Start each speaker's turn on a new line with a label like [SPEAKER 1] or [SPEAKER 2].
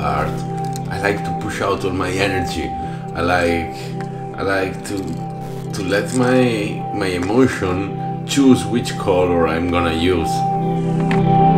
[SPEAKER 1] art. I like to push out all my energy. I like I like to to let my my emotion choose which color I'm gonna use.